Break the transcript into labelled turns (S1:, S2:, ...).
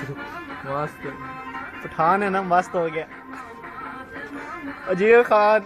S1: मस्त। पठान है ना मस्त हो गया। अजीब खान।